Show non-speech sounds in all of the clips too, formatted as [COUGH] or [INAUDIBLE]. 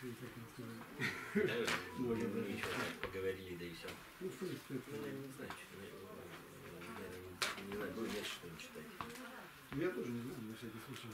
Ничего, так поговорили, да и все. Ну, Ну, это... я не знаю, что не, знаю, было нет, что читать. Я тоже не знаю, на всякий случай.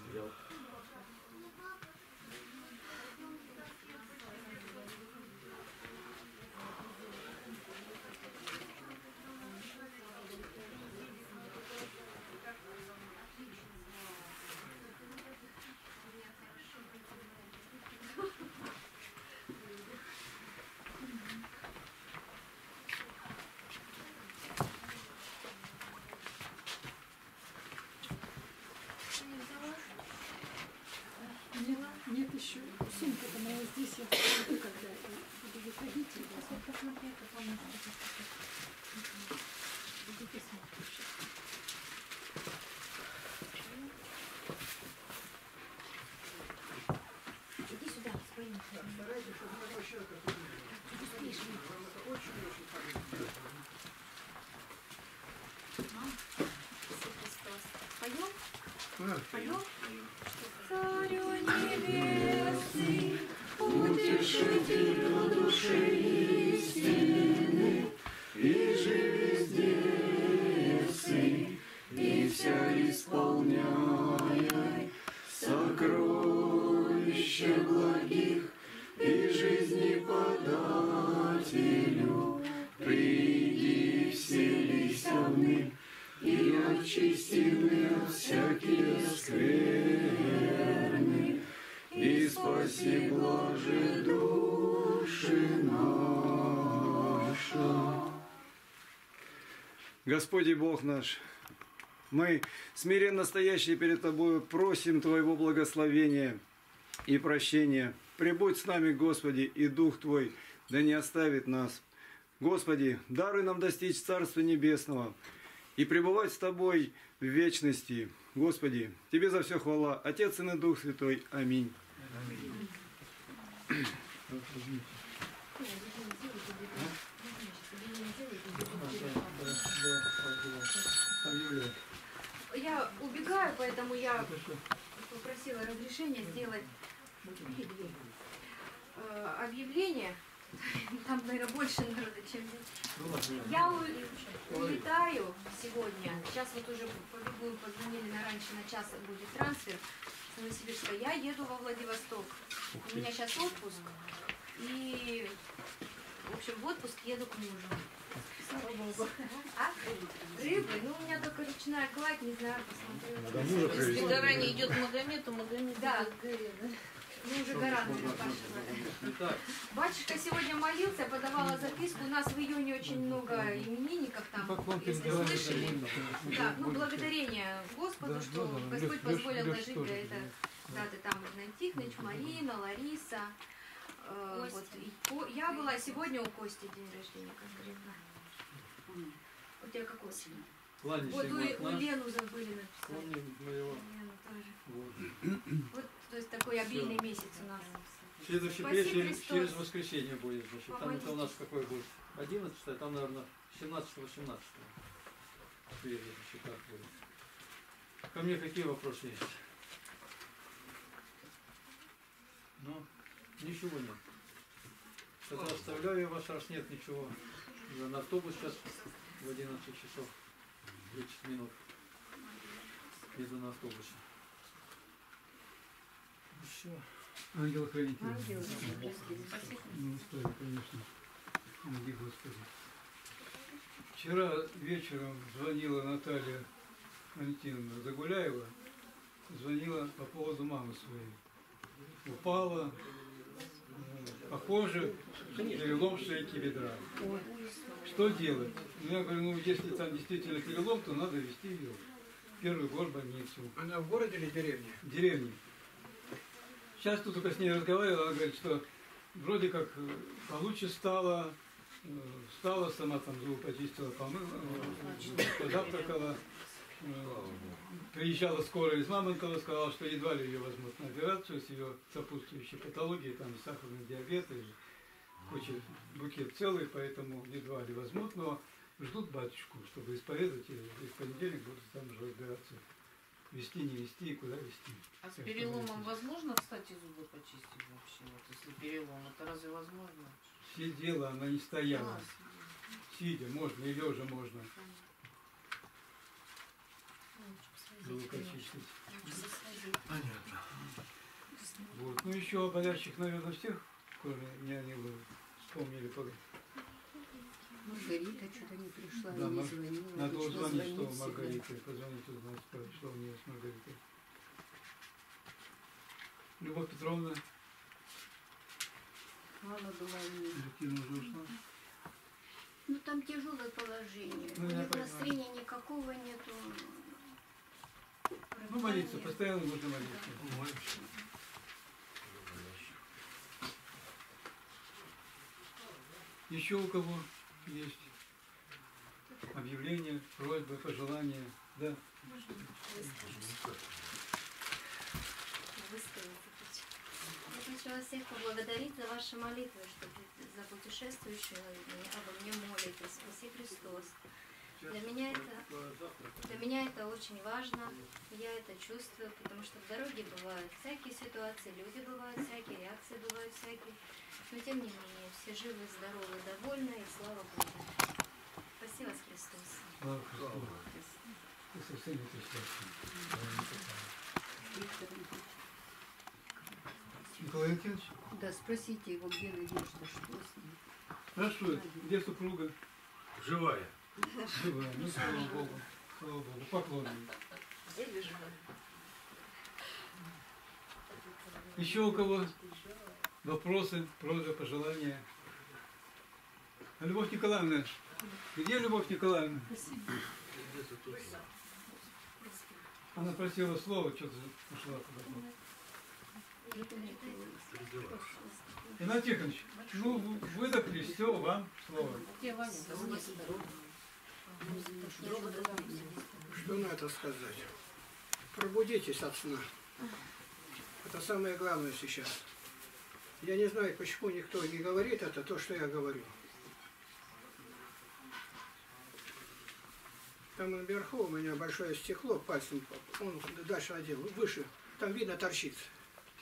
Еще. Сумка-то моя здесь, я посмотрю, когда буду выходить. и вот посмотри, как она Буду посмотреть. Иди сюда, спойми. Старайтесь, чтобы человек, который Ты очень-очень. Поем? А, Поем? Царю небесный, утешителю души Господи Бог наш, мы смиренно стоящие перед Тобою просим Твоего благословения и прощения. Прибудь с нами, Господи, и Дух Твой, да не оставит нас. Господи, даруй нам достичь Царства Небесного и пребывать с Тобой в вечности. Господи, Тебе за все хвала, Отец, Сын и Дух Святой. Аминь. объявляю. Я убегаю, поэтому я попросила разрешения сделать э, объявление. Там, наверное, больше народа, чем здесь. Я улетаю сегодня. Сейчас вот уже побегу, позвонили на раньше, на час будет трансфер с Новосибирска. Я еду во Владивосток. У меня сейчас отпуск. И, в общем, в отпуск еду к мужу. Слава Богу. А? Рыбы? Ну, у меня только речная кладь, не знаю, посмотрю. Если гора не идет Магомед, то Магомед Да. идет да? Мы уже гора спрашивали. Батюшка сегодня молился, подавала записку. У нас в июне очень много именинников там, вам если слышали. Да, ну благодарение Господу, Да, что да, да. Господь позволил дожить до этой даты. Там Игнат Тихонович, Марина, Лариса. Э, вот. По- Я была сегодня у Кости день рождения конкретно. У тебя какой сегодня? Кланяйся, Вот у, у Лену забыли написать. Лену тоже. Вот. Вот, то есть такой обильный месяц у нас. Следующий песня через, воскресенье будет. Значит, там Помогите. это у нас какой будет? 11 а там, наверное, 17-18. Значит, так будет. Ко мне какие вопросы есть? Ну, ничего нет. Тогда оставляю я вас, раз нет ничего. На автобус сейчас в 11 часов 30 минут. Еду на автобусе. Все. Ангел-хранитель. Спасибо. Ну, стоит, конечно. Помоги, Господи. Вчера вечером звонила Наталья Валентиновна Загуляева, звонила по поводу мамы своей. Упала, похоже, перелом шейки бедра. Что делать? Ну, я говорю, ну, если там действительно перелом, то надо везти ее в первую горбольницу. Она в городе или деревне? в деревне. Сейчас тут только с ней разговаривала, она говорит, что вроде как э, получше стало, э, встала сама там зубы почистила, помыла, э, позавтракала. Э, Приезжала скоро из Мамонтова, сказала, что едва ли ее возьмут на операцию с ее сопутствующей патологией, там сахарный диабет, и куча, букет целый, поэтому едва ли возьмут, но ждут батюшку, чтобы исповедовать, и в понедельник будут там уже разбираться. вести, не вести и куда вести. А с переломом возможно, кстати, зубы почистить вообще? Вот если перелом, это разве возможно? Сидела, она не А, стояла. Сидя можно и лежа можно звук очистить. Понятно. Вот. Ну еще о болящих, наверное, всех, кроме меня вы вспомнили. пока. Маргарита что-то не пришла, Да, не звонила. Надо узнать, что. Маргариты. Позвонить, узнать, что- что у нее с Маргаритой. Любовь Петровна, Мама была у нее. Уже ушла. Ну там тяжелое положение. Ну, У я них понимаю. настроения никакого нету. Ну, молиться, постоянно нужно молиться. Молимся. Еще у кого есть объявления, просьбы, пожелания? Да. Я хочу вас всех поблагодарить за ваши молитвы, что за путешествующего обо мне молитесь. Спаси Христос. Для меня это для меня это очень важно, я это чувствую, потому что в дороге бывают всякие ситуации, люди бывают всякие, реакции бывают всякие. Но тем не менее, все живы, здоровы, довольны, и слава Богу. Спаси вас, Христос. Слава Христу. Николай Да, спросите его, где Надежда, что с ним. спрашивают, где супруга? Живая. Живая. Ну, слава Богу. Слава Богу. Поклонник. Еще у кого вопросы, просьбы, пожелания? Любовь Николаевна, где Любовь Николаевна? Она просила слово, что-то ушла куда-то. Иван Тихонович, ну выдохли, все, вам слово. Что на это сказать? Пробудитесь от сна. Это самое главное сейчас. Я не знаю, почему никто не говорит это, то, что я говорю. Там наверху у меня большое стекло, пальцем, он дальше одел, выше, там видно торчит.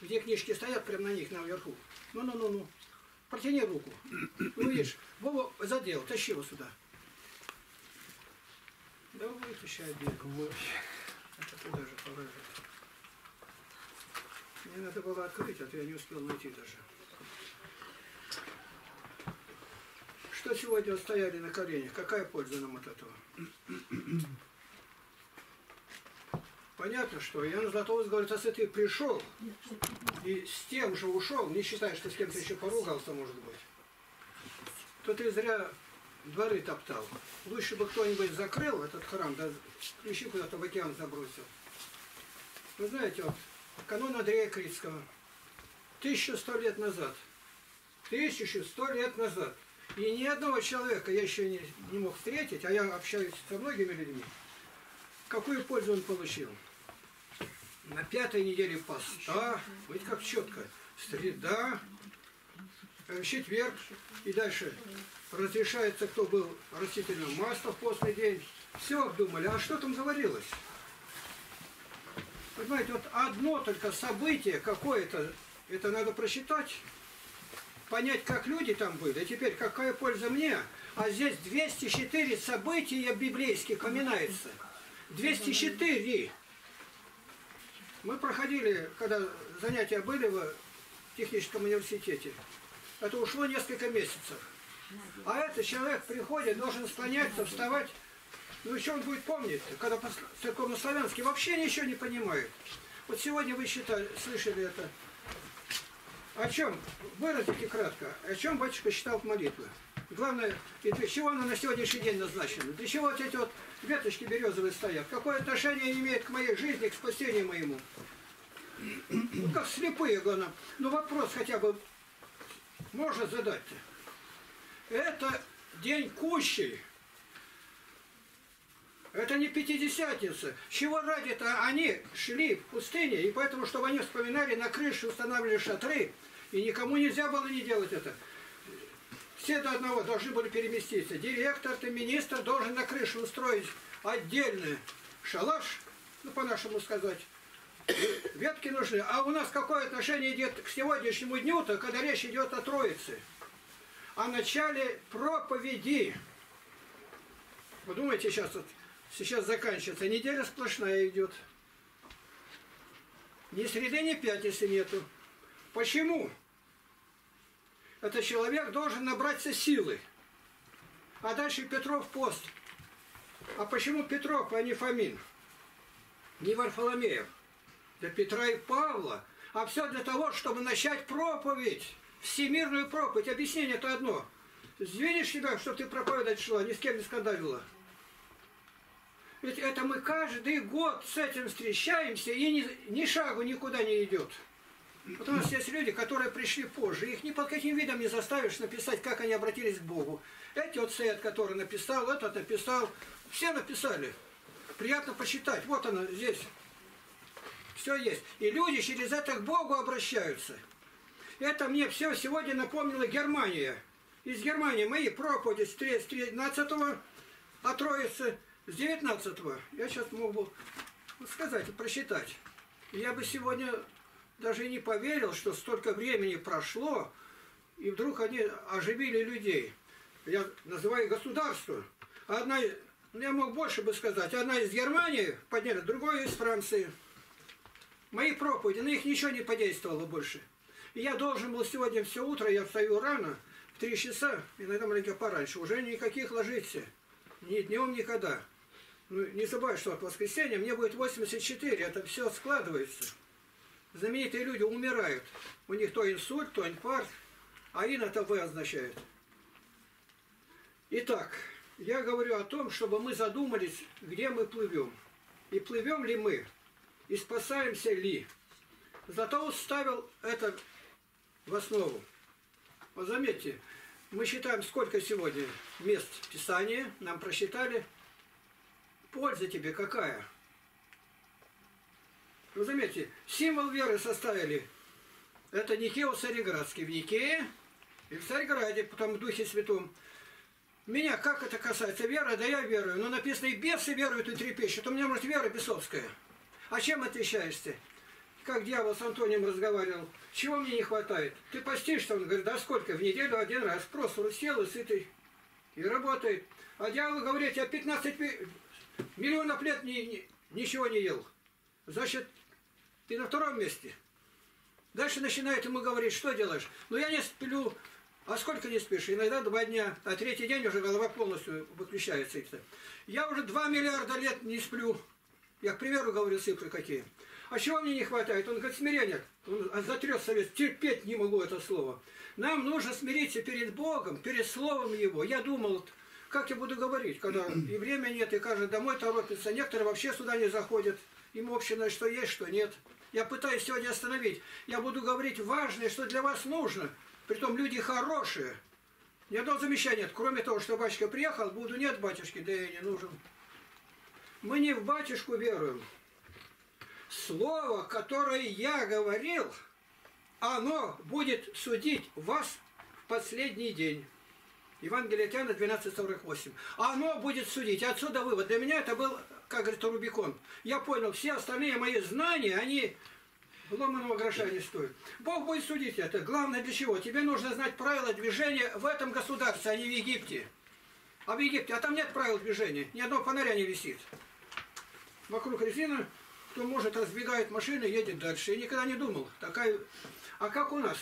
Где книжки стоят, прямо на них, наверху. Ну-ну-ну-ну, протяни руку. Ну, видишь, Вова задел, тащи его сюда. Да вытащи один. Это туда же положить. Мне надо было открыть, а то я не успел найти даже. Что сегодня стояли на коленях? Какая польза нам от этого? Понятно, что Ян Златоуст говорит, если ты пришел и с тем же ушел, не считая, что с кем-то еще поругался, может быть, то ты зря дворы топтал. Лучше бы кто-нибудь закрыл этот храм, да ключи куда-то в океан забросил. Вы знаете, вот канон Андрея Критского, 1100 лет назад, 1100 лет назад, и ни одного человека я еще не, не мог встретить, а я общаюсь со многими людьми, какую пользу он получил. На пятой неделе поста, ведь как четко, среда, четверг и дальше разрешается, кто был растительным маслом в постный день. Все обдумали. А что там говорилось? Понимаете, вот одно только событие какое-то, это надо просчитать, понять, как люди там были. И теперь, какая польза мне? А здесь 204 события библейских поминается. 204! Мы проходили, когда занятия были в техническом университете, это ушло несколько месяцев. А этот человек приходит, должен склоняться, вставать. Ну что он будет помнить, когда по церковно-славянски вообще ничего не понимает. Вот сегодня вы считали, слышали это. О чем? Выразите кратко. О чем батюшка считал молитвы? Главное, и для чего она на сегодняшний день назначена? Для чего вот эти вот веточки березовые стоят? Какое отношение они имеют к моей жизни, к спасению моему? Ну, как слепые, главное. Ну, вопрос хотя бы можно задать-то? Это день кущий. Это не пятидесятница. Чего ради-то они шли в пустыне, и поэтому, чтобы они вспоминали, на крыше устанавливали шатры, и никому нельзя было не делать это. Все до одного должны были переместиться. Директор, ты министр должен на крыше устроить отдельный шалаш, ну по-нашему сказать. Ветки нужны. А у нас какое отношение идет к сегодняшнему дню-то, когда речь идет о Троице? О начале проповеди. Вы думаете, сейчас, вот, сейчас заканчивается, неделя сплошная идет. Ни среды, ни пятницы нету. Почему? Этот человек должен набраться силы. А дальше Петров пост. А почему Петров, а не Фомин? Не Варфоломеев? Для Петра и Павла. А все для того, чтобы начать проповедь. Всемирную проповедь. Объяснение это одно. Звенишь себя, чтобы ты проповедовать шла, ни с кем не скандалила. Ведь это мы каждый год с этим встречаемся, и ни, ни шагу никуда не идет. Потому что есть люди, которые пришли позже. Их ни под каким видом не заставишь написать, как они обратились к Богу. Эти вот Сет, который написал, этот написал. Все написали. Приятно почитать. Вот оно здесь. Все есть. И люди через это к Богу обращаются. Это мне все сегодня напомнила Германия. Из Германии мои проповеди с 13 о Троице с 19 -го. я сейчас могу сказать и просчитать. Я бы сегодня даже и не поверил, что столько времени прошло, и вдруг они оживили людей. Я называю государство. Одна, я мог больше бы сказать, одна из Германии подняли, другая из Франции. Мои проповеди, на них ничего не подействовало больше. И я должен был сегодня все утро, я встаю рано, в три часа, иногда маленько пораньше, уже никаких ложиться. Ни днем, никогда. Ну, не забывай, что от воскресенья мне будет 84, это все складывается. Знаменитые люди умирают. У них то инсульт, то инфаркт, а ин это В означает. Итак, я говорю о том, чтобы мы задумались, где мы плывем. И плывем ли мы, и спасаемся ли. Зато уставил это в основу. Вот заметьте, мы считаем, сколько сегодня мест Писания, нам просчитали – Польза тебе какая? Ну, заметьте, символ веры составили. Это Никео Цареградский в Никее и в Царьграде, потом в Духе Святом. Меня как это касается? Вера, да я верую. Но написано, и бесы веруют и трепещут. У меня, может, вера бесовская. А чем отличаешься? Как дьявол с Антонием разговаривал. Чего мне не хватает? Ты постишься? Он говорит, да сколько? В неделю один раз. Просто сел и сытый. И работает. А дьявол говорит, я 15 Миллионов лет ни, ни, ничего не ел. Значит, ты на втором месте. Дальше начинает ему говорить, что делаешь? Ну я не сплю. А сколько не спишь? Иногда два дня, а третий день уже голова полностью выключается. Я уже два миллиарда лет не сплю. Я, к примеру, говорю цифры какие. А чего мне не хватает? Он говорит, смирение. Он затрет совет. Терпеть не могу это слово. Нам нужно смириться перед Богом, перед Словом Его. Я думал, как я буду говорить, когда и время нет, и каждый домой торопится. Некоторые вообще сюда не заходят. Им общее, что есть, что нет. Я пытаюсь сегодня остановить. Я буду говорить важное, что для вас нужно. Притом люди хорошие. Ни одного замечания нет. Кроме того, что батюшка приехал, буду нет батюшки, да и не нужен. Мы не в батюшку веруем. Слово, которое я говорил, оно будет судить вас в последний день. Евангелие от Иоанна 12.48. Оно будет судить. Отсюда вывод. Для меня это был, как говорит Рубикон. Я понял, все остальные мои знания, они ломаного гроша не стоят. Бог будет судить это. Главное для чего? Тебе нужно знать правила движения в этом государстве, а не в Египте. А в Египте, а там нет правил движения. Ни одного фонаря не висит. Вокруг резина, кто может, разбегает машины, едет дальше. Я никогда не думал. Такая... А как у нас?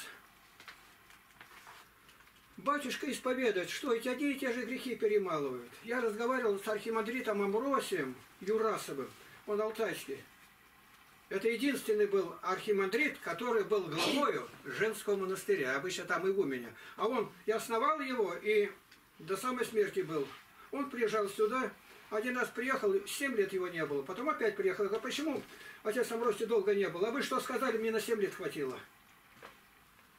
батюшка исповедует, что эти одни и те же грехи перемалывают. Я разговаривал с архимандритом Амбросием Юрасовым, он алтайский. Это единственный был архимандрит, который был главою женского монастыря, обычно там игуменя. А он, я основал его и до самой смерти был. Он приезжал сюда, один раз приехал, 7 лет его не было, потом опять приехал. Я говорю, почему отец Амбросий долго не был? А вы что сказали, мне на 7 лет хватило.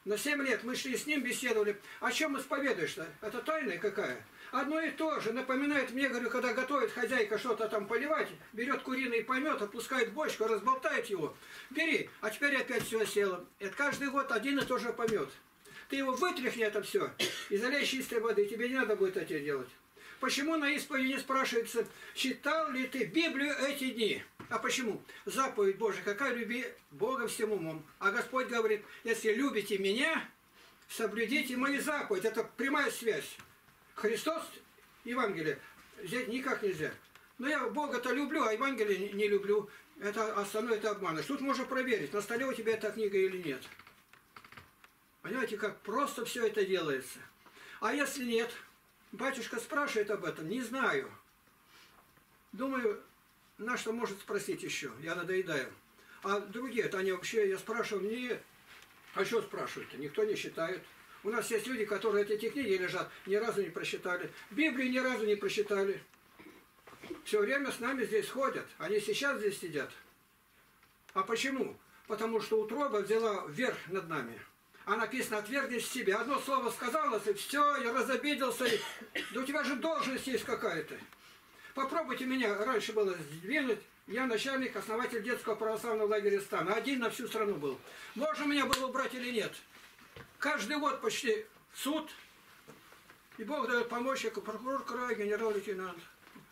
На 7 лет мы шли с ним, беседовали. О чем исповедуешь-то? Это тайна какая? Одно и то же. Напоминает мне, говорю, когда готовит хозяйка что-то там поливать, берет куриный помет, опускает бочку, разболтает его. Бери, а теперь опять все село. Это каждый год один и тот же помет. Ты его вытряхни это все и залей чистой воды. Тебе не надо будет это делать. Почему на исповеди спрашивается, читал ли ты Библию эти дни? А почему? Заповедь Божия, какая люби Бога всем умом. А Господь говорит, если любите меня, соблюдите мои заповеди. Это прямая связь. Христос, Евангелие, здесь никак нельзя. Но я Бога-то люблю, а Евангелие не люблю. Это остальное это обман. Тут можно проверить, на столе у тебя эта книга или нет. Понимаете, как просто все это делается. А если нет, батюшка спрашивает об этом, не знаю. Думаю, на что может спросить еще, я надоедаю. А другие, это они вообще, я спрашиваю, не, а что спрашивают-то, никто не считает. У нас есть люди, которые эти книги лежат, ни разу не прочитали. Библию ни разу не прочитали. Все время с нами здесь ходят. Они сейчас здесь сидят. А почему? Потому что утроба взяла верх над нами. А написано, отвергнешь себя. Одно слово сказалось, и все, я разобиделся. Да у тебя же должность есть какая-то. Попробуйте меня, раньше было сдвинуть. Я начальник, основатель детского православного лагеря Стана. Один на всю страну был. Можно меня было убрать или нет? Каждый год почти суд. И Бог дает помощника, прокурор края, генерал-лейтенант.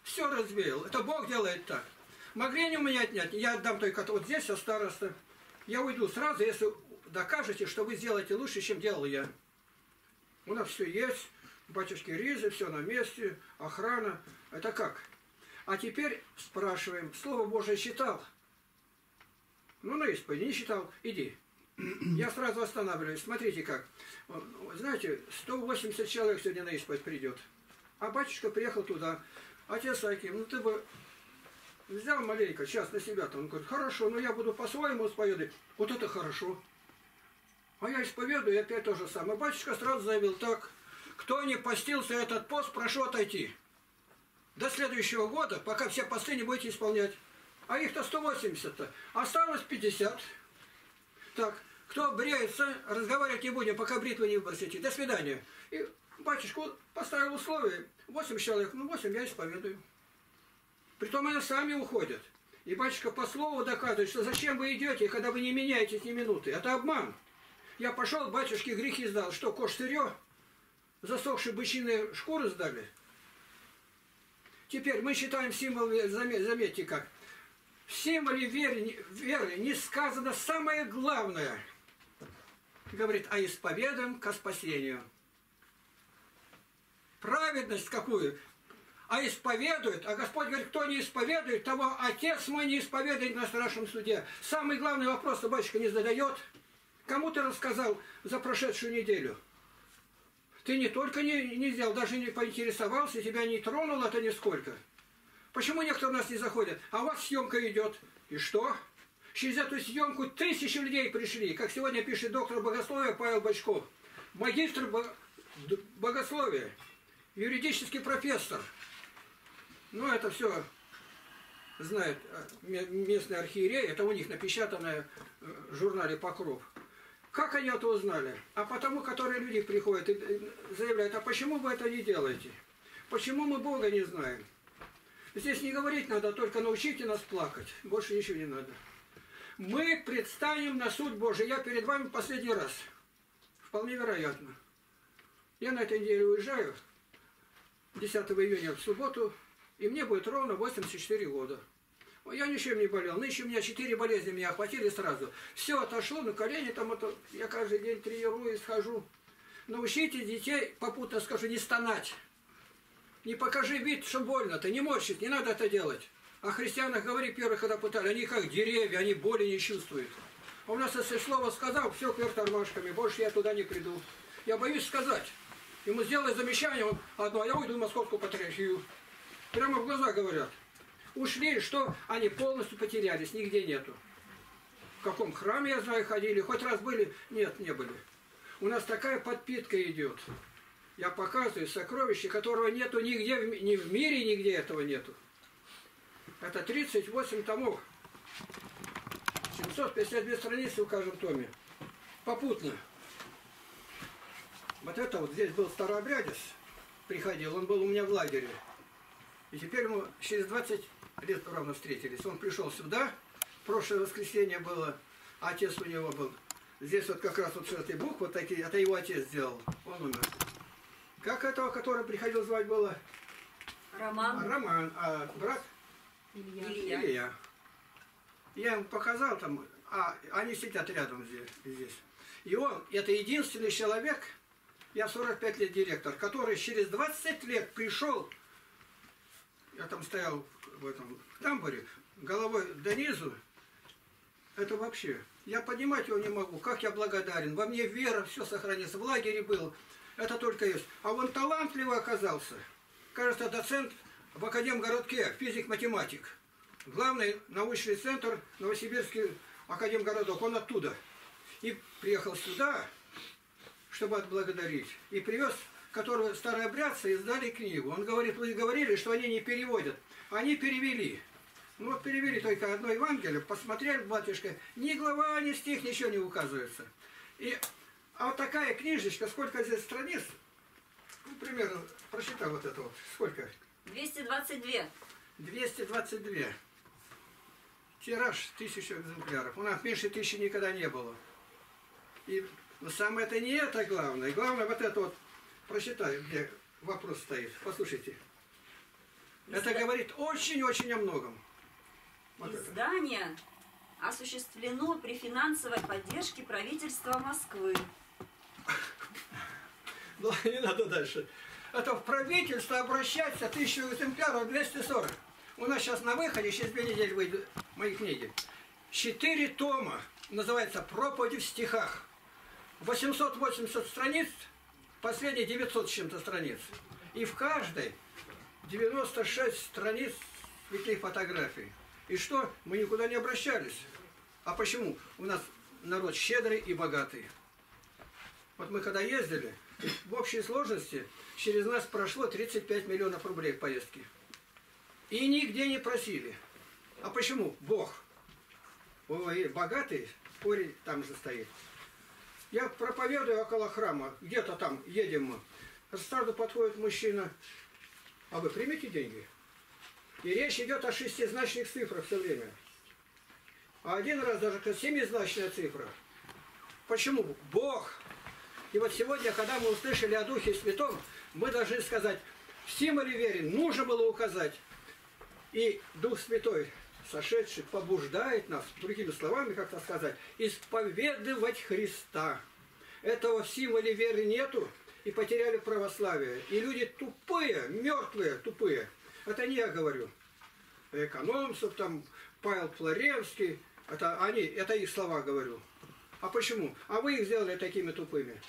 Все развеял. Это Бог делает так. Могли они у меня отнять? Я отдам только вот здесь, а староста. Я уйду сразу, если докажете, что вы сделаете лучше, чем делал я. У нас все есть. Батюшки Ризы, все на месте, охрана. Это как? А теперь спрашиваем, Слово Божие читал? Ну, на исповеди не читал, иди. Я сразу останавливаюсь. Смотрите как. Знаете, 180 человек сегодня на исповедь придет. А батюшка приехал туда. Отец Аким, ну ты бы взял маленько, сейчас на себя-то. Он говорит, хорошо, но я буду по-своему исповедовать. Вот это хорошо. А я исповедую, и опять то же самое. Батюшка сразу заявил, так, кто не постился этот пост, прошу отойти. До следующего года, пока все посты не будете исполнять. А их-то 180-то. Осталось 50. Так, кто бреется, разговаривать не будем, пока бритвы не выбросите. До свидания. И батюшку поставил условия. 8 человек, ну 8 я исповедую. Притом они сами уходят. И батюшка по слову доказывает, что зачем вы идете, когда вы не меняетесь ни минуты. Это обман. Я пошел, батюшке грехи сдал. Что, кош сырье? Засохшие бычиные шкуры сдали? Теперь мы считаем символы, заметьте как. В символе веры, веры не сказано самое главное. Говорит, а исповедуем ко спасению. Праведность какую? А исповедует, а Господь говорит, кто не исповедует, того Отец мой не исповедует на страшном суде. Самый главный вопрос батюшка не задает – Кому ты рассказал за прошедшую неделю? Ты не только не, не сделал, даже не поинтересовался, тебя не тронуло это нисколько. Почему некоторые у нас не заходят? А у вас съемка идет. И что? Через эту съемку тысячи людей пришли. Как сегодня пишет доктор богословия Павел Бачков. Магистр богословия. Юридический профессор. Ну, это все знает э, местный архиерей. Это у них напечатанное э, в журнале «Покров». Как они это узнали? А потому, которые люди приходят и заявляют, а почему вы это не делаете? Почему мы Бога не знаем? Здесь не говорить надо, только научите нас плакать. Больше ничего не надо. Мы предстанем на суд Божий. Я перед вами последний раз. Вполне вероятно. Я на этой неделе уезжаю 10 июня в субботу, и мне будет ровно 84 года. Я ничем не болел. Нынче у меня четыре болезни меня охватили сразу. Все отошло, на колени там это, я каждый день тренирую, схожу. Научите детей, попутно скажу, не стонать. Не покажи вид, что больно, ты не морщит, не надо это делать. О христианах говори первых, когда пытали, они как деревья, они боли не чувствуют. А у нас, если слово сказал, все кверх тормашками, больше я туда не приду. Я боюсь сказать. Ему сделай замечание одно, а я уйду в московскую патриархию. Прямо в глаза говорят. Ушли, что они полностью потерялись, нигде нету. В каком храме, я знаю, ходили, хоть раз были? Нет, не были. У нас такая подпитка идет. Я показываю сокровище, которого нету нигде, ни в мире нигде этого нету. Это 38 томов. 752 страницы в каждом томе. Попутно. Вот это вот здесь был старообрядец, приходил, он был у меня в лагере. И теперь ему через 20 лет ровно встретились. Он пришел сюда, прошлое воскресенье было, отец у него был. Здесь вот как раз вот с этой буквы такие, это его отец сделал, он умер. Как этого, который приходил звать было? Роман. Роман, а брат? Илья. Илья. Я ему показал там, а они сидят рядом здесь. И он, это единственный человек, я 45 лет директор, который через 20 лет пришел, я там стоял в этом тамбуре, головой до низу, это вообще, я понимать его не могу, как я благодарен, во мне вера, все сохранится, в лагере был, это только есть. А он талантливый оказался, кажется, доцент в Академгородке, физик-математик. Главный научный центр Новосибирский Академгородок, он оттуда. И приехал сюда, чтобы отблагодарить. И привез, которого старообрядцы издали книгу. Он говорит, вы говорили, что они не переводят. Они перевели. Ну вот перевели только одно Евангелие, посмотрели, батюшка, ни глава, ни стих, ничего не указывается. И, а вот такая книжечка, сколько здесь страниц, ну, примерно, прочитай вот это вот, сколько? 222. 222. Тираж тысячу экземпляров. У нас меньше тысячи никогда не было. И но самое это не это главное. Главное вот это вот, прочитай, где вопрос стоит. Послушайте. Это говорит очень-очень о многом. Вот Издание это. осуществлено при финансовой поддержке правительства Москвы. [LAUGHS] Ну, не надо дальше. Это в правительство обращаться, тысячу экземпляров, 240. У нас сейчас на выходе, через две недели выйдут мои книги. Четыре тома, называется «Проповеди в стихах». 880 страниц, последние 900 с чем-то страниц. И в каждой 96 страниц святых фотографий. И что? Мы никуда не обращались. А почему? У нас народ щедрый и богатый. Вот мы когда ездили, в общей сложности через нас прошло 35 миллионов рублей в поездке. И нигде не просили. А почему? Бог. Ой, богатый, корень там же стоит. Я проповедую около храма, где-то там едем мы. Сразу подходит мужчина, а вы примете деньги? И речь идет о шестизначных цифрах все время. А один раз даже семизначная цифра. Почему? Бог. И вот сегодня, когда мы услышали о Духе Святом, мы должны сказать, в символе верен нужно было указать. И Дух Святой сошедший побуждает нас, другими словами, как-то сказать, исповедовать Христа. Этого в символе веры нету, и потеряли православие. И люди тупые, мертвые, тупые. Это не я говорю. Экономцев, там, Павел Флоренский, это они, это их слова говорю. А почему? А вы их сделали такими тупыми.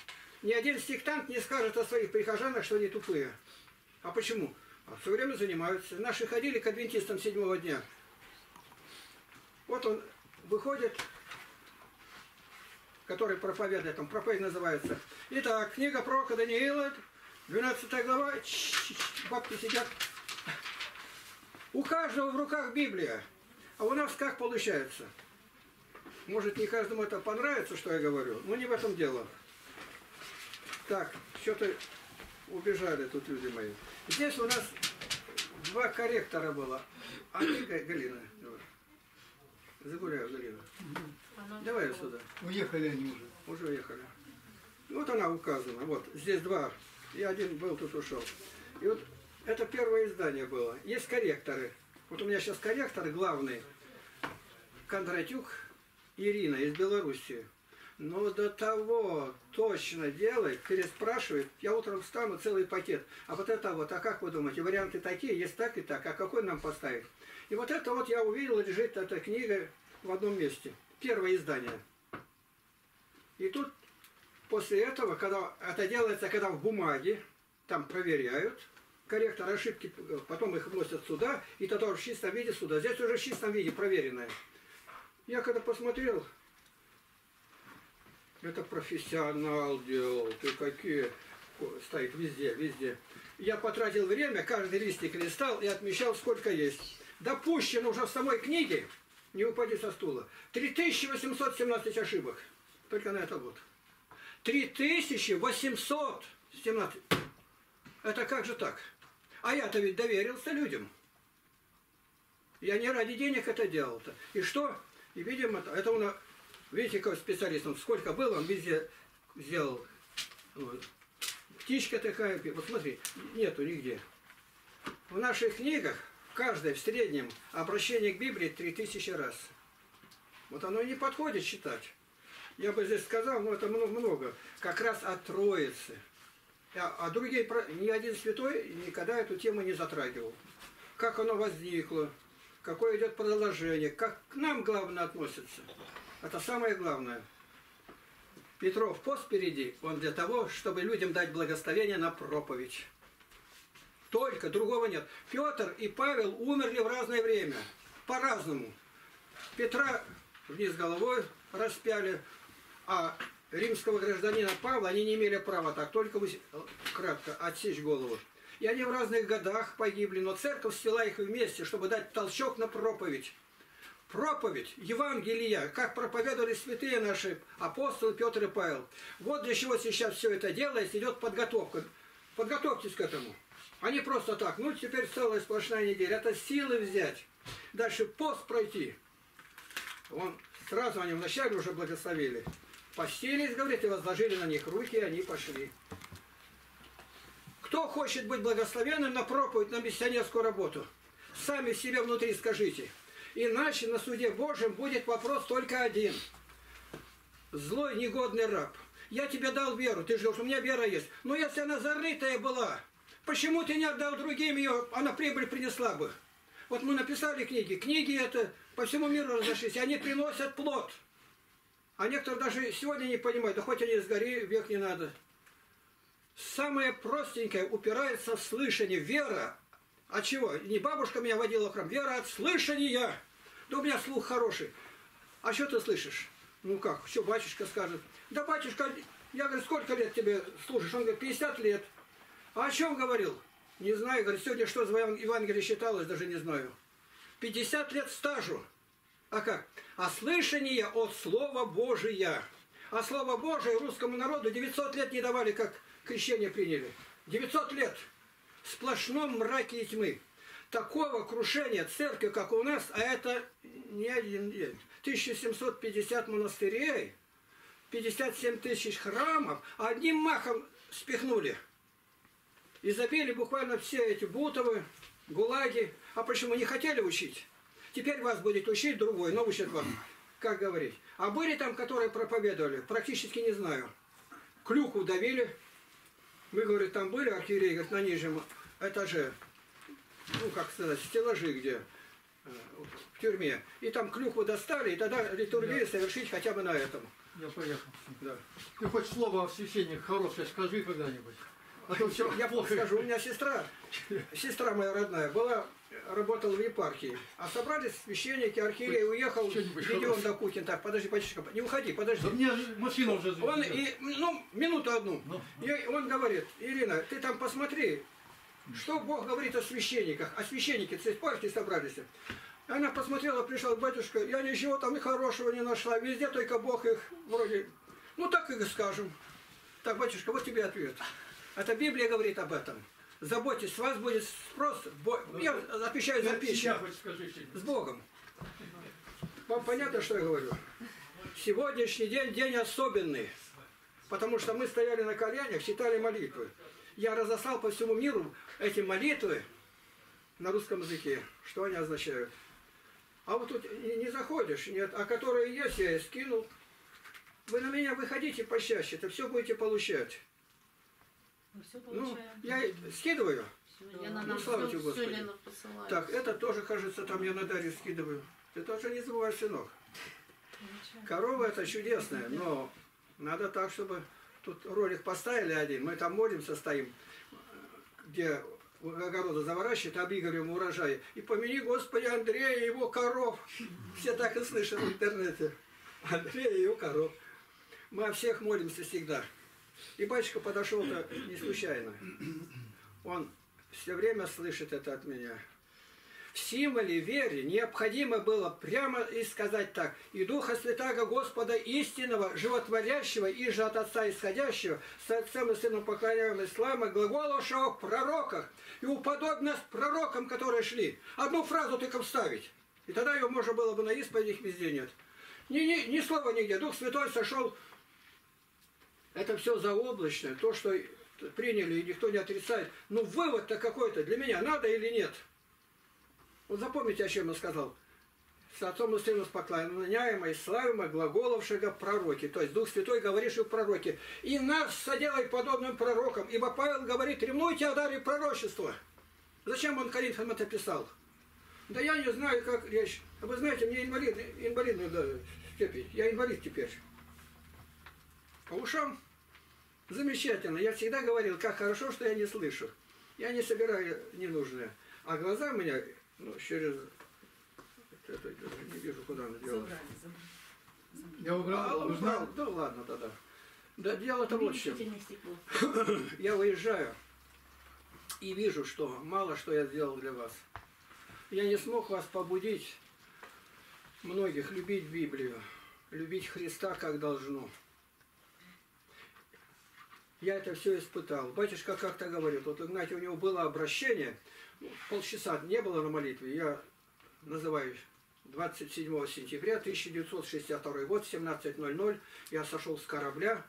Ни один сектант не скажет о своих прихожанах, что они тупые. А почему? А все время занимаются. Наши ходили к адвентистам седьмого дня. Вот он выходит, который проповедует, там проповедь называется. Итак, книга пророка Даниила, 12 глава, бабки сидят. У каждого в руках Библия. А у нас как получается? Может, не каждому это понравится, что я говорю, но не в этом дело. Так, что-то убежали тут люди мои. Здесь у нас два корректора было. А не Галина. Загуляю, Галина. Давай сюда. Уехали они уже. Уже уехали. Вот она указана. Вот, здесь два. И один был, тут ушел. И вот это первое издание было. Есть корректоры. Вот у меня сейчас корректор главный. Кондратюк Ирина из Белоруссии. Но до того точно делает, переспрашивает. Я утром встану, целый пакет. А вот это вот, а как вы думаете, варианты такие, есть так и так, а какой нам поставить? И вот это вот я увидел, лежит эта книга в одном месте. Первое издание. И тут после этого, когда это делается, когда в бумаге, там проверяют, корректор ошибки, потом их вносят сюда, и тогда в чистом виде сюда. Здесь уже в чистом виде проверенное. Я когда посмотрел, это профессионал делал, ты какие стоит везде, везде. Я потратил время, каждый листик листал и отмечал, сколько есть допущено уже в самой книге, не упади со стула, 3817 ошибок. Только на это год. 3817. Это как же так? А я-то ведь доверился людям. Я не ради денег это делал-то. И что? И видимо, это, это он, видите, какой специалист, он сколько был, он везде сделал. Вот. Птичка такая, вот смотри, нету нигде. В наших книгах каждое в среднем обращение к Библии 3000 раз. Вот оно и не подходит считать. Я бы здесь сказал, но это много. Как раз от Троицы. А, а другие, ни один святой никогда эту тему не затрагивал. Как оно возникло, какое идет продолжение, как к нам главное относится. Это самое главное. Петров пост впереди, он для того, чтобы людям дать благословение на проповедь. Только, другого нет. Петр и Павел умерли в разное время, по-разному. Петра вниз головой распяли, а римского гражданина Павла они не имели права так, только кратко отсечь голову. И они в разных годах погибли, но церковь свела их вместе, чтобы дать толчок на проповедь. Проповедь, Евангелия, как проповедовали святые наши апостолы Петр и Павел. Вот для чего сейчас все это делается, идет подготовка. Подготовьтесь к этому. Они просто так, ну теперь целая сплошная неделя. Это силы взять. Дальше пост пройти. Он сразу они вначале уже благословили. Постились, говорит, и возложили на них руки, и они пошли. Кто хочет быть благословенным на проповедь, на миссионерскую работу? Сами себе внутри скажите. Иначе на суде Божьем будет вопрос только один. Злой, негодный раб. Я тебе дал веру, ты же у меня вера есть. Но если она зарытая была, почему ты не отдал другим ее, она прибыль принесла бы? Вот мы написали книги. Книги это по всему миру разошлись, они приносят плод. А некоторые даже сегодня не понимают, да хоть они сгори, век не надо. Самое простенькое упирается в слышание. Вера. От чего? Не бабушка меня водила в храм. Вера от слышания. Да у меня слух хороший. А что ты слышишь? Ну как, что батюшка скажет? Да батюшка, я говорю, сколько лет тебе служишь? Он говорит, 50 лет. А о чем говорил? Не знаю, говорит, сегодня что за Евангелие считалось, даже не знаю. 50 лет стажу. А как? А слышание от Слова Божия. А Слово Божие русскому народу 900 лет не давали, как крещение приняли. 900 лет. В сплошном мраке и тьмы. Такого крушения церкви, как у нас, а это не один день. 1750 монастырей, 57 тысяч храмов, одним махом спихнули. И забили буквально все эти бутовы, гулаги. А почему не хотели учить? Теперь вас будет учить другой, но учат вас, как говорить. А были там, которые проповедовали, практически не знаю. Клюку давили. Мы, говорит, там были архиереи, говорит, на нижнем этаже, ну, как сказать, стеллажи где, э, в тюрьме. И там клюкву достали, и тогда литургию совершить хотя бы на этом. Я поехал. Да. Ты хоть слово о священниках хорошее скажи когда-нибудь. Все Я плохо скажу, у меня сестра, сестра моя родная, была, работала в епархии. А собрались священники, архиерей, уехал Гедеон. Докукин. Так, подожди, батюшка, не уходи, подожди. Да мне машина уже Он и, ну, минуту одну. Ну. И он говорит, Ирина, ты там посмотри, что Бог говорит о священниках. А священники с партии собрались. Она посмотрела, пришла батюшка, я ничего там и хорошего не нашла. Везде только Бог их вроде... Ну так и скажем. Так, батюшка, вот тебе ответ. Это Библия говорит об этом. Заботьтесь, с вас будет спрос. Бо- Я отвечаю за пищу. С Богом. Вам понятно, что я говорю? Сегодняшний день день особенный. Потому что мы стояли на коленях, читали молитвы. Я разослал по всему миру эти молитвы на русском языке. Что они означают? А вот тут не заходишь, нет, а которые есть, я и скинул. Вы на меня выходите почаще, это все будете получать. Мы все Ну, получаем. я скидываю. Всё, Лена Ну, нам слава тебе, все, все Господи. Лена. Так, это тоже, кажется, там я на Дарье скидываю. Ты тоже не забывай, сынок. Корова это чудесная, но надо так, чтобы тут ролик поставили один, мы там молимся, стоим, где огорода заворачивает, обигаем урожай. И помяни, Господи, Андрея и его коров. Все так и слышат в интернете. Андрея и его коров. Мы о всех молимся всегда. И батюшка подошел-то не случайно. Он все время слышит это от меня. В символе веры необходимо было прямо и сказать так. «И Духа Святаго Господа истинного, животворящего и же от Отца исходящего, с Отцем и Сыном поклоняем Ислама, глаголавшего в пророках, и уподобь нас пророкам, которые шли». Одну фразу только вставить. И тогда ее можно было бы на исповеди, их везде нет. Ни, ни, ни слова нигде. Дух Святой сошел. Это все заоблачное, то, что приняли, и никто не отрицает. Но вывод-то какой-то для меня надо или нет? Вот запомните, о чем я сказал. с Отцом и Сыном поклоняемо и славимо глаголовшего пророки. То есть Дух Святой говоривший в пророке. И нас соделай подобным пророком. Ибо Павел говорит, ревнуйте о даре пророчества. Зачем он Коринфянам это писал? Да я не знаю, как речь. Вы знаете, мне инвалид, инвалидную да, степень. Я инвалид теперь. По ушам замечательно. Я всегда говорил, как хорошо, что я не слышу. Я не собираю ненужное. А глаза у меня ну, через... Это, не вижу, куда она делась. Я убрал, А, убрал. Да ладно тогда. Да дело-то вот в чем. Я выезжаю и вижу, что мало что я сделал для вас. Я не смог вас побудить, многих, любить Библию, любить Христа как должно. Я это все испытал. Батюшка как-то говорит, вот, знаете, у него было обращение, ну, полчаса не было на молитве, я называю 27 сентября 1962 год, 17.00, я сошел с корабля,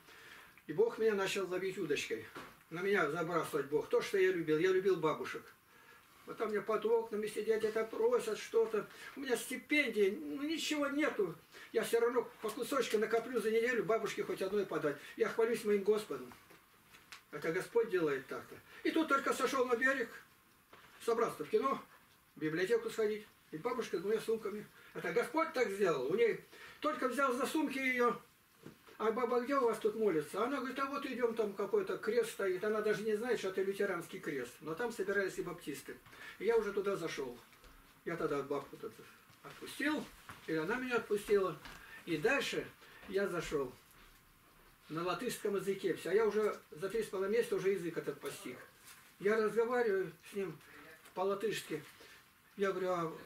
и Бог меня начал ловить удочкой. На меня забрасывать Бог. То, что я любил. Я любил бабушек. Вот там мне под окнами сидят, это просят что-то. У меня стипендии, ну ничего нету. Я все равно по кусочку накоплю за неделю бабушке хоть одной подать. Я хвалюсь моим Господом. Это Господь делает так-то. И тут только сошел на берег, собрался в кино, в библиотеку сходить. И бабушка с двумя сумками. Это Господь так сделал. У ней только взял за сумки ее. А баба, где у вас тут молится? Она говорит, а вот идем, там какой-то крест стоит. Она даже не знает, что это лютеранский крест. Но там собирались и баптисты. И я уже туда зашел. Я тогда бабку отпустил, или она меня отпустила. И дальше я зашел на латышском языке. Все. А я уже за три с половиной месяца уже язык этот постиг. Я разговариваю с ним по-латышски. Я говорю, а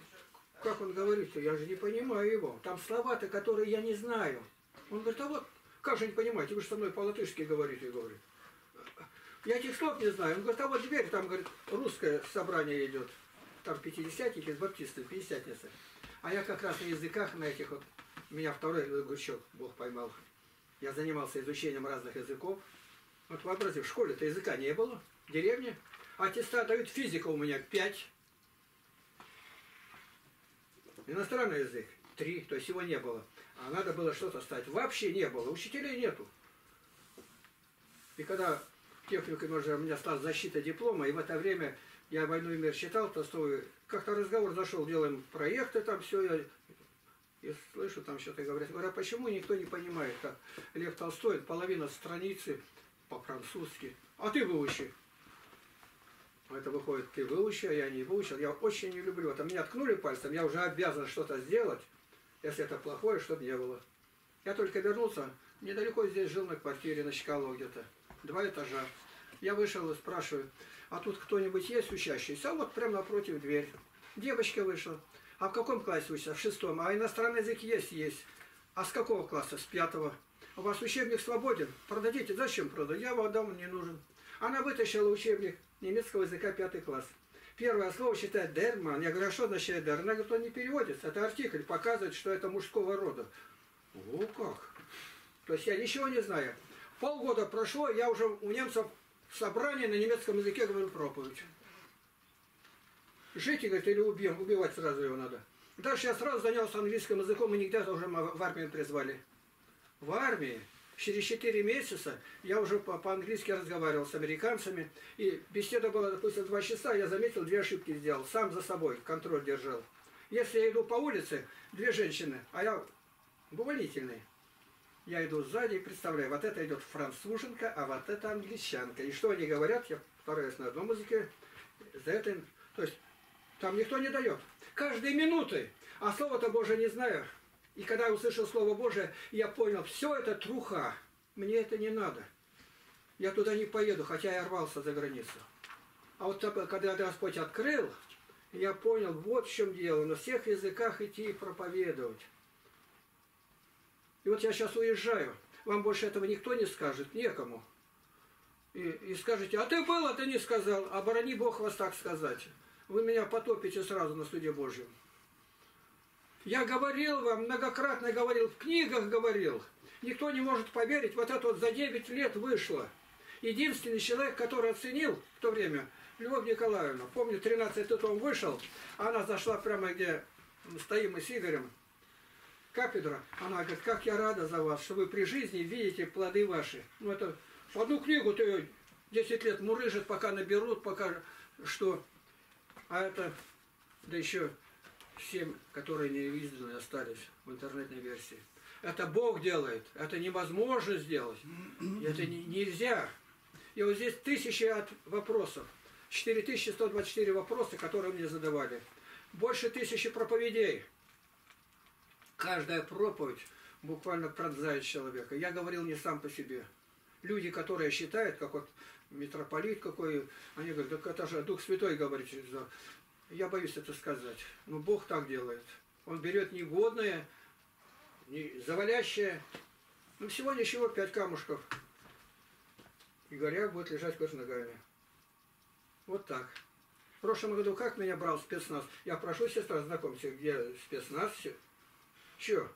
как он говорит? Я же не понимаю его. Там слова-то, которые я не знаю. Он говорит, а вот, как же не понимаете, вы же со мной по-латышски говорите, говорит. Я этих слов не знаю. Он говорит, а вот дверь, там, говорит, русское собрание идет. Там пятидесятники баптисты, пятидесятницы. А я как раз на языках, на этих вот, меня второй гучок Бог поймал. Я занимался изучением разных языков. Вот вообрази, в школе-то языка не было, в деревне. Аттестат дают, физика у меня 5. Иностранный язык 3, то есть его не было. А надо было что-то стать. Вообще не было, учителей нету. И когда в техникуме уже у меня стала защита диплома, и в это время я «Войну и мир» читал Толстого, как-то разговор зашел, делаем проекты там, все, я и слышу, там что-то говорят. Говорю, а почему никто не понимает, как Лев Толстой, половина страницы по-французски, а ты выучи. Это выходит, ты выучи, а я не выучил. Я очень не люблю это. Меня ткнули пальцем, я уже обязан что-то сделать, если это плохое, чтобы не было. Я только вернулся, недалеко здесь жил на квартире, на Чкалово где-то, два этажа. Я вышел и спрашиваю, а тут кто-нибудь есть учащийся? А вот прямо напротив дверь. Девочка вышла. А в каком классе учишься? В шестом. А иностранный язык есть? Есть. А с какого класса? С пятого. У вас учебник свободен? Продадите. Зачем продать? Я вам дам, не нужен. Она вытащила учебник немецкого языка пятый класс. Первое слово считает «дерман». Я говорю, а что означает «дер»? Она говорит, он не переводится. Это артикль, показывает, что это мужского рода. О, как! То есть я ничего не знаю. Полгода прошло, я уже у немцев в собрании на немецком языке говорю проповедь. Жить, говорит, или убьем, убивать сразу его надо. Дальше я сразу занялся английским языком, и нигде уже в армию призвали. В армии через 4 месяца я уже по-английски разговаривал с американцами, и беседа была, допустим, 2 часа, я заметил, две ошибки сделал, сам за собой контроль держал. Если я иду по улице, две женщины, а я увольнительный, я иду сзади и представляю, вот это идет француженка, а вот это англичанка. И что они говорят, я повторяюсь на одном языке, за это, то есть там никто не дает. Каждые минуты. А слово-то Божие не знаю. И когда я услышал Слово Божие, я понял, все это труха. Мне это не надо. Я туда не поеду, хотя я рвался за границу. А вот когда Господь открыл, я понял, вот в чем дело. На всех языках идти и проповедовать. И вот я сейчас уезжаю. Вам больше этого никто не скажет, некому. И, и скажете, а ты был, а ты не сказал. Оборони Бог вас так сказать вы меня потопите сразу на суде Божьем. Я говорил вам, многократно говорил, в книгах говорил. Никто не может поверить, вот это вот за 9 лет вышло. Единственный человек, который оценил в то время, Любовь Николаевна, помню, 13 том вышел, она зашла прямо где стоим мы с Игорем, кафедра, она говорит, как я рада за вас, что вы при жизни видите плоды ваши. Ну это одну книгу ты 10 лет мурыжит, пока наберут, пока что. А это, да еще 7, которые не изданы остались в интернетной версии. Это Бог делает, это невозможно сделать, это не, нельзя. И вот здесь тысячи от вопросов, 4124 вопроса, которые мне задавали. Больше тысячи проповедей. Каждая проповедь буквально пронзает человека. Я говорил не сам по себе. Люди, которые считают, как вот митрополит какой, они говорят, так это же Дух Святой говорит. Я боюсь это сказать. Но Бог так делает. Он берет негодное, не завалящее. Ну, всего ничего, пять камушков. И горяк будет лежать под ногами. Вот так. В прошлом году как меня брал спецназ? Я прошу сестра, знакомься, где спецназ. Че?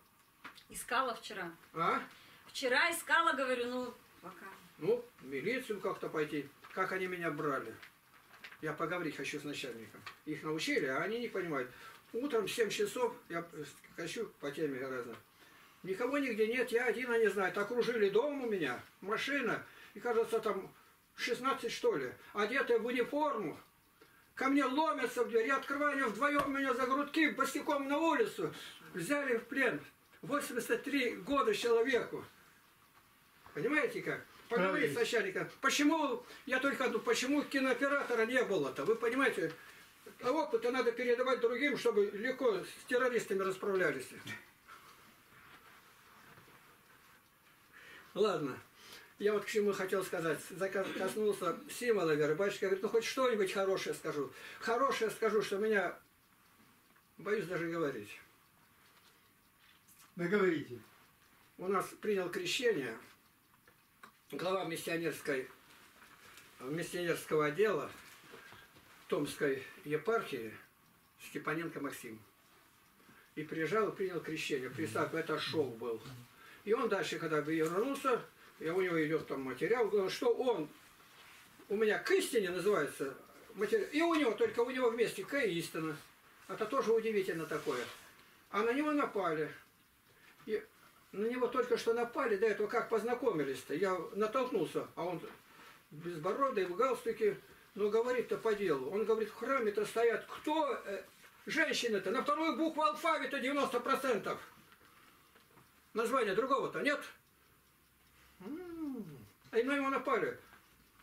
Искала вчера. А? Вчера искала, говорю, ну, пока. Ну, в милицию как-то пойти. Как они меня брали? Я поговорить хочу с начальником. Их научили, а они не понимают. Утром в 7 часов я хочу по теме гораздо. Никого нигде нет, я один, они знают. Окружили дом у меня, машина, и кажется там 16 что ли, одетые в униформу. Ко мне ломятся в дверь, я открываю, вдвоем меня за грудки босиком на улицу. Взяли в плен. 83 года человеку. Понимаете как? Поговорить с начальником. Почему, я только одну, почему кинооператора не было-то? Вы понимаете, опыт надо передавать другим, чтобы легко с террористами расправлялись. Ладно. Я вот к чему хотел сказать. Коснулся символа веры. Батюшка говорит, ну хоть что-нибудь хорошее скажу. Хорошее скажу, что меня... Боюсь даже говорить. Да говорите. У нас принял крещение глава миссионерской, миссионерского отдела Томской епархии Степаненко Максим. И приезжал и принял крещение. Представь, это шок был. И он дальше, когда вернулся, и у него идет там материал, что он, у меня к истине называется материал, и у него, только у него вместе к истина. Это тоже удивительно такое. А на него напали. И на него только что напали, до этого как познакомились-то. Я натолкнулся, а он безбородый, в галстуке, но говорит-то по делу. Он говорит, в храме-то стоят кто? Э, женщины-то. На вторую букву алфавита 90%. Названия другого-то нет. А на него напали.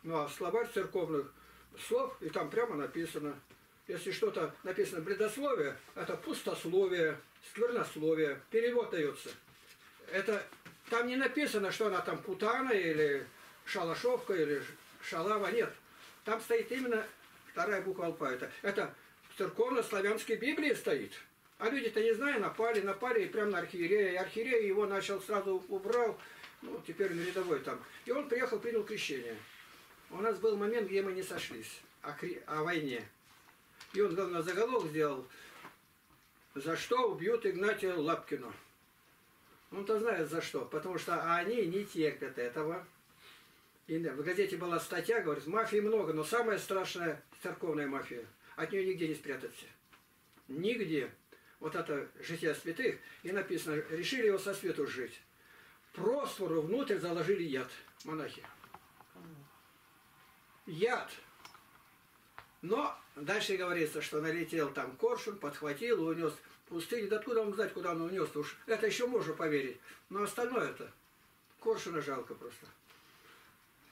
Ну, а словарь церковных слов, и там прямо написано. Если что-то написано бредословие, это пустословие, сквернословие. Перевод дается. Это там не написано, что она там путана или шалашовка или шалава. Нет. Там стоит именно вторая буква алфавита. Это в церковно-славянской Библии стоит. А люди-то не знаю, напали, напали и прямо на архиерея. И архиерей его начал сразу убрал, ну, теперь на рядовой там. И он приехал, принял крещение. У нас был момент, где мы не сошлись о, кри... о войне. И он, главное, заголовок сделал, за что убьют Игнатия Лапкина. Он-то знает за что, потому что они не терпят этого. И в газете была статья, говорит, мафии много, но самая страшная церковная мафия. От нее нигде не спрятаться. Нигде вот это житие святых, и написано, решили его со свету жить. Просфору внутрь заложили яд, монахи. Яд. Но дальше говорится, что налетел там коршун, подхватил, унес в пустыню. Да откуда он знать, куда он унес? Уж это еще можно поверить. Но остальное это коршуна жалко просто.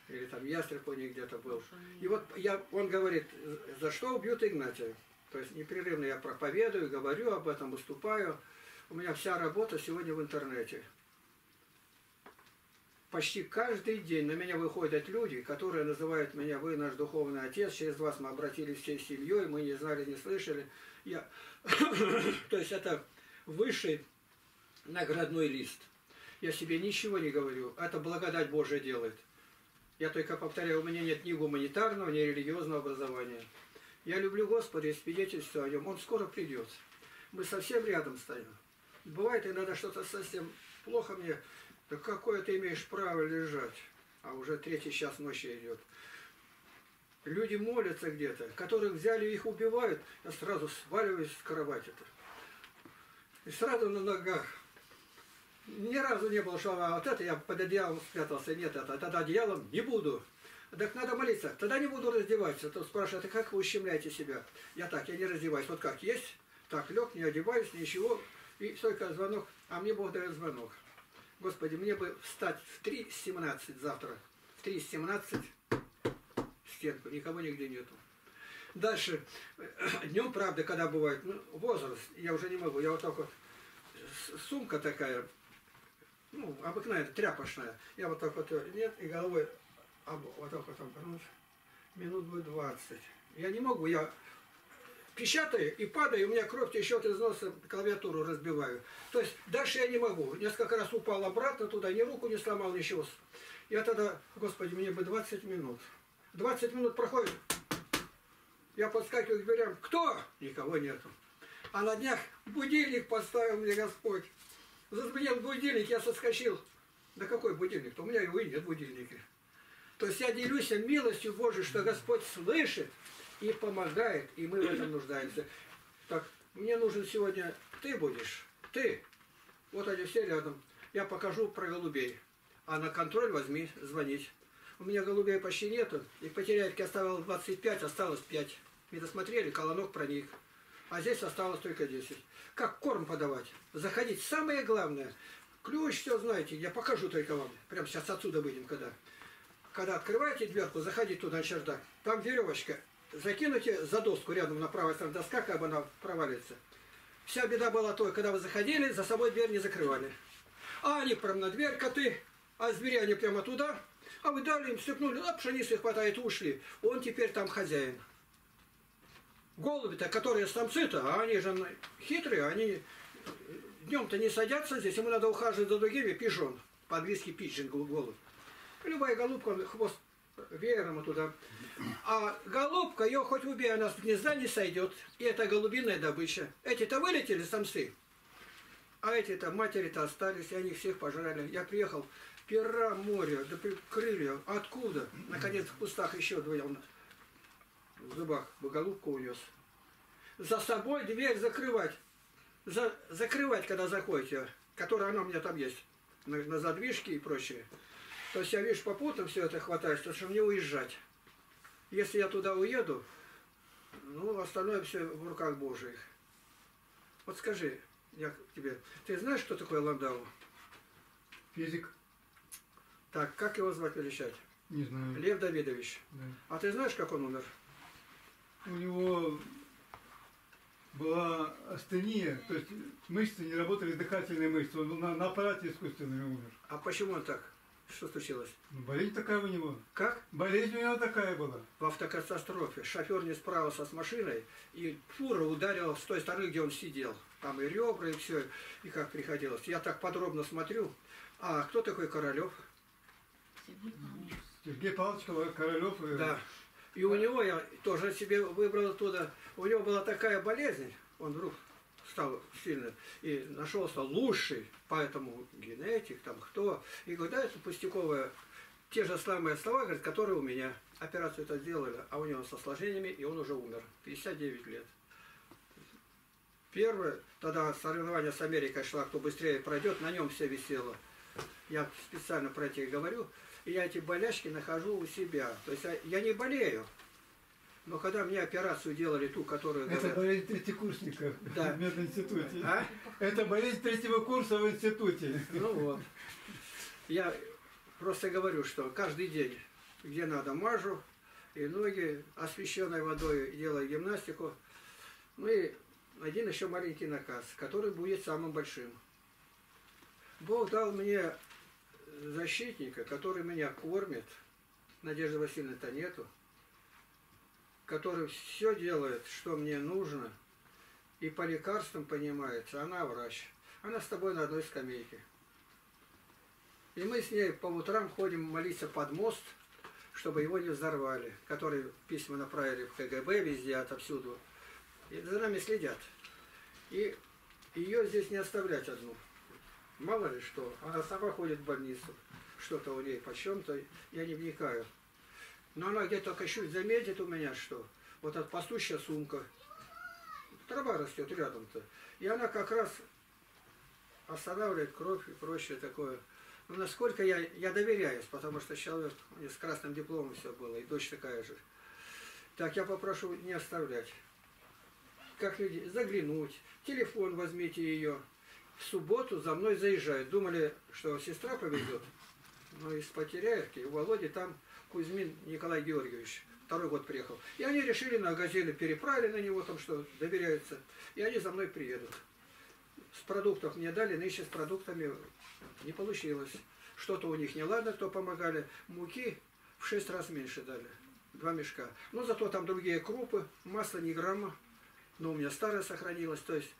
Или там ястреб у них где-то был. И вот я, он говорит, за что убьют Игнатия? То есть непрерывно я проповедую, говорю об этом, выступаю. У меня вся работа сегодня в интернете. Почти каждый день на меня выходят люди, которые называют меня «Вы наш духовный отец», через вас мы обратились всей семьей, мы не знали, не слышали. Я... [COUGHS] То есть это высший наградной лист. Я себе ничего не говорю. Это благодать Божия делает. Я только повторяю, у меня нет ни гуманитарного, ни религиозного образования. Я люблю Господа и свидетельствую о нем. Он скоро придет. Мы совсем рядом стоим. Бывает иногда что-то совсем плохо мне. Да какое ты имеешь право лежать? А уже третий час ночи идет. Люди молятся где-то, которых взяли их убивают, я сразу сваливаюсь с кровати-то. И сразу на ногах. Ни разу не было, что а вот это я под одеялом спрятался. Нет, это, тогда одеялом не буду. Так надо молиться. Тогда не буду раздеваться. То спрашивают, а как вы ущемляете себя? Я так, я не раздеваюсь. Вот как есть. Так, лег, не одеваюсь, ничего. И только звонок. А мне Бог дает звонок. Господи, мне бы встать в 3.17 завтра. В 3.17 стенку. Никого нигде нету. Дальше. [CLEARS THROAT] Днем, правда, когда бывает, ну, возраст, я уже не могу. Я вот так вот, сумка такая, ну, обыкновенная, тряпочная. Я вот так вот, нет, и головой об- вот так вот обернусь. Минут будет 20. Я не могу, я печатаю и падаю, у меня кровь течет из носа, клавиатуру разбиваю. То есть дальше я не могу. Несколько раз упал обратно туда, ни руку не сломал, ничего. Я тогда, господи, мне бы 20 минут. 20 минут проходит, я подскакиваю к дверям. Кто? Никого нету. А на днях будильник поставил мне Господь. Зазвонил будильник, я соскочил. Да какой будильник? -то? У меня его и нет будильника. То есть я делюсь милостью Божией, что Господь слышит и помогает, и мы в этом нуждаемся. Так, мне нужен сегодня ты будешь, ты. Вот они все рядом. Я покажу про голубей. А на контроль возьми, звонить. У меня голубей почти нету. И по теряевке оставил 25, осталось 5. Мы досмотрели, колонок проник. А здесь осталось только 10. Как корм подавать? Заходить. Самое главное. Ключ, все знаете, я покажу только вам. Прямо сейчас отсюда выйдем, когда. Когда открываете дверку, заходите туда на чердак. Там веревочка. Закинуте за доску рядом на правой стороне доска, как бы она провалится. Вся беда была то, когда вы заходили, за собой дверь не закрывали. А они прям на дверь коты, а звери они прямо туда. А вы дали им, степнули, а пшеницы хватает, ушли. Он теперь там хозяин. Голуби-то, которые самцы-то, а они же хитрые, они днем-то не садятся здесь, ему надо ухаживать за другими, пижон, по-английски пиджин голубь. Любая голубка, он хвост веером туда. А голубка, ее хоть убей, она с гнезда не сойдет. И это голубиная добыча. Эти-то вылетели самцы, а эти-то матери-то остались, и они всех пожрали. Я приехал, пера море, да крылья, откуда? Наконец в кустах еще двое в зубах бы голубку унес. За собой дверь закрывать. За, закрывать, когда заходите, которая она у меня там есть, на, на задвижке и прочее. То есть я, видишь, попутно все это хватаюсь, потому что мне уезжать. Если я туда уеду, ну, остальное все в руках Божьих. Вот скажи, я тебе, ты знаешь, что такое Ландау? Физик, Так, как его звать величать? не знаю. Лев Давидович. Да. А ты знаешь, как он умер? У него была астения, то есть мышцы не работали, дыхательные мышцы. Он на, на аппарате искусственном умер. А почему он так? Что случилось? Ну, болезнь такая у него. Как? Болезнь у него такая была. В автокатастрофе шофер не справился с машиной, и фура ударила с той стороны, где он сидел. Там и ребра, и все, и как приходилось. Я так подробно смотрю. А кто такой Королев? Сергей Павлович Королев. э, Да. И у него я тоже себе выбрал оттуда. У него была такая болезнь, он вдруг стал сильно и нашелся лучший, поэтому генетик, там кто. И говорит, да, это пустяковое, те же самые слова, говорит, которые у меня. Операцию это сделали, а у него с осложнениями, и он уже умер. 59 лет. Первое, тогда соревнование с Америкой шла, кто быстрее пройдет, на нем все висело. Я специально про это и говорю. Я эти болячки нахожу у себя. То есть я- я не болею. Но когда мне операцию делали ту, которую Это говорят, болезнь третьекурсника Да. в мединституте. А? Это болезнь третьего курса в институте. Ну вот. Я просто говорю, что каждый день, где надо, мажу, и ноги освещенной водой делаю гимнастику. Ну и один еще маленький наказ, который будет самым большим. Бог дал мне защитника, который меня кормит. Надежды Васильевны-то нету. Который все делает, что мне нужно. И по лекарствам понимается. Она врач. Она с тобой на одной скамейке. И мы с ней по утрам ходим молиться под мост, чтобы его не взорвали, которые письма направили в КГБ везде, отовсюду. И за нами следят. И ее здесь не оставлять одну. Мало ли что, она сама ходит в больницу, что-то у ней по чем-то, я не вникаю. Но она где-то чуть заметит у меня, что вот эта пастущая сумка, трава растет рядом-то, и она как раз останавливает кровь и прочее такое. Ну, насколько я, я доверяюсь, потому что человек у меня с красным дипломом все было, и дочь такая же. Так, я попрошу не оставлять. Как люди, заглянуть, телефон возьмите ее. В субботу за мной заезжают. Думали, что сестра повезет. Но из Потеряевки, у Володи там Кузьмин Николай Георгиевич. Второй год приехал. И они решили на газели, переправили на него, там что, доверяются. И они за мной приедут. С продуктов мне дали, нынче с продуктами не получилось. Что-то у них не ладно, кто помогали. Муки в шесть раз меньше дали. Два мешка. Но зато там другие крупы, масло ни грамма. Но у меня старое сохранилось. То есть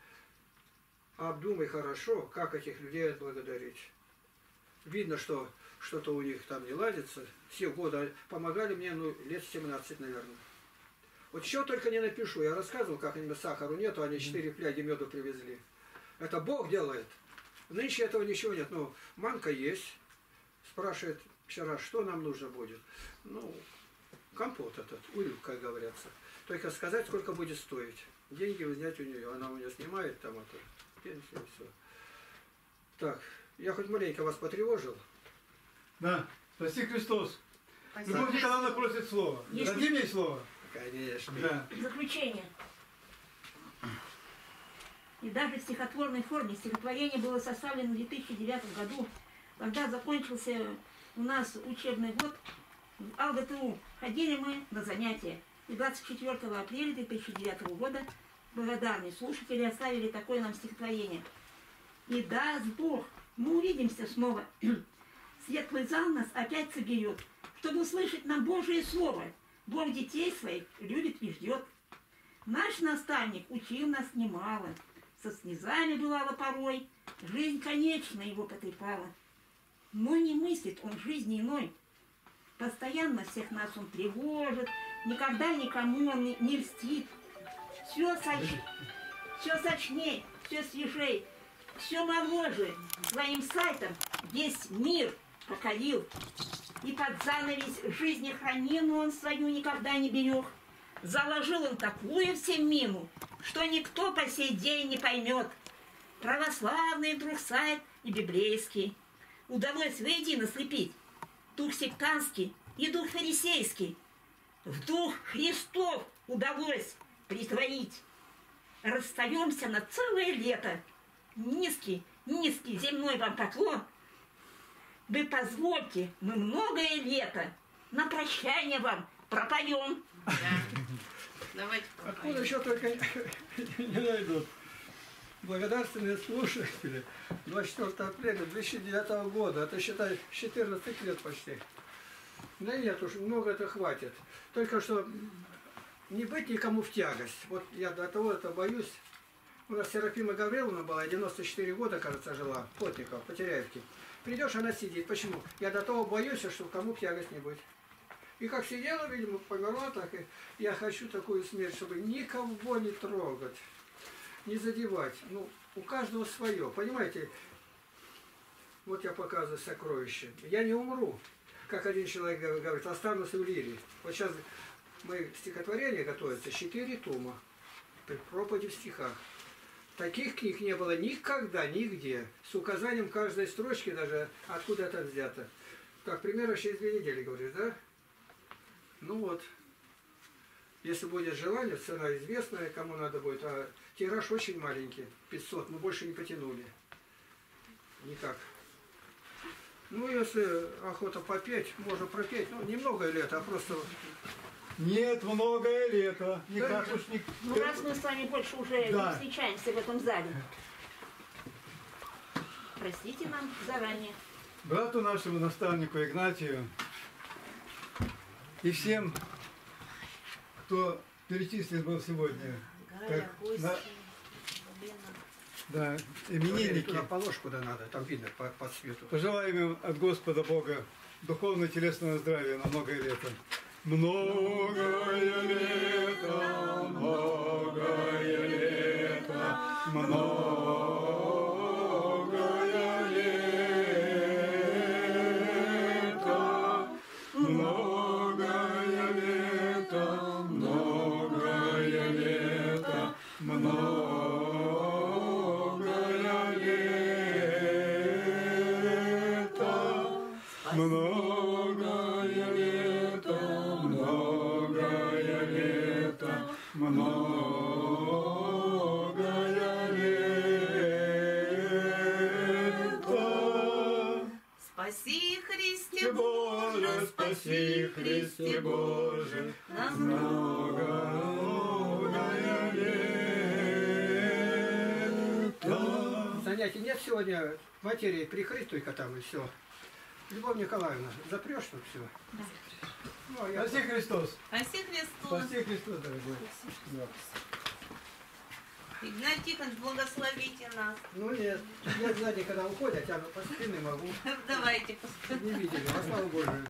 обдумай хорошо, как этих людей отблагодарить. Видно, что что-то у них там не ладится. Все годы помогали мне, ну, лет 17, наверное. Вот еще только не напишу. Я рассказывал, как они сахару нету, они четыре фляги меду привезли. Это Бог делает. Нынче этого ничего нет. Ну, манка есть. Спрашивает вчера, что нам нужно будет. Ну, компот этот, улюк, как говорятся. Только сказать, сколько будет стоить. Деньги взять у нее. Она у нее снимает там это, пенсию, все. Так, я хоть маленько вас потревожил. Да, спаси Христос. Спасибо. Любовь Николаевна просит слово. Если- Дадим ей слово? Конечно. Да. Заключение. И даже в стихотворной форме стихотворение было составлено в 2009 году, когда закончился у нас учебный год в АЛГТУ. Ходили мы на занятия. И 24 апреля 2009 года благодарные слушатели оставили такое нам стихотворение. И даст Бог, мы увидимся снова. [CLEARS THROAT] Светлый зал нас опять соберет, чтобы услышать нам Божие Слово. Бог детей своих любит и ждет. Наш наставник учил нас немало. Со слезами бывало порой. Жизнь, конечно, его потрепала. Но не мыслит он жизни иной. Постоянно всех нас он тревожит, никогда никому он не льстит. Все, соч... все сочней, все свежей, все моложе. Своим сайтом весь мир покорил. И под занавес жизни хранину он свою никогда не берег. Заложил он такую всем мину, что никто по сей день не поймет. Православный вдруг сайт и библейский. Удалось воедино слепить дух сектантский и дух фарисейский. В дух Христов удалось притворить. Расстаемся на целое лето. Низкий, низкий земной вам поклон. Вы позвольте, мы многое лето на прощание вам пропоем. Давайте Откуда еще только [LAUGHS] не найдут. Благодарственные слушатели. 24 апреля 2009 года. Это, считай, 14 лет почти. Да нет уж, много это хватит. Только что не быть никому в тягость. Вот я до того это боюсь. У нас Серафима Гавриловна была, 94 года, кажется, жила, Плотников, Потеряевки. Придешь, она сидит. Почему? Я до того боюсь, что кому в тягость не быть. И как сидела, видимо, померла, так и я хочу такую смерть, чтобы никого не трогать, не задевать. Ну, у каждого свое, понимаете? Вот я показываю сокровище. Я не умру, как один человек гов- говорит, останусь в лире. Вот сейчас мы стихотворение готовится, четыре тома, при проповеди в стихах. Таких книг не было никогда, нигде. С указанием каждой строчки даже, откуда это взято. Как примерно через две недели, говоришь, да? Ну вот. Если будет желание, цена известная, кому надо будет. А тираж очень маленький, 500, мы больше не потянули. Никак. Ну, если охота попеть, можно пропеть. Ну, немного лет, а просто... Нет, многое лето. Так уж не... Ну, раз мы с вами больше уже Да. не встречаемся в этом зале. Простите нам заранее. брату нашему наставнику Игнатию и всем, кто перечислен был сегодня, Галя, как Костя, на- да, именинники, Туда положь куда надо, там видно по, по цвету. пожелаем им от Господа Бога духовно-телесного здравия на многое лето. Многое лето, многое лето, многое спаси, Христе Боже, нас многое лето. Занятий нет сегодня материи прикрыть только там и все. Любовь Николаевна, запрешь тут все? Ну, а я- Спаси Христос. Спаси Христос. Спаси Христос, дорогой. Да. Игнат Тихонович, благословите нас. Ну нет, я сзади, когда уходят, я по спины могу. [LAUGHS] Давайте. Не видели, а слава Божию.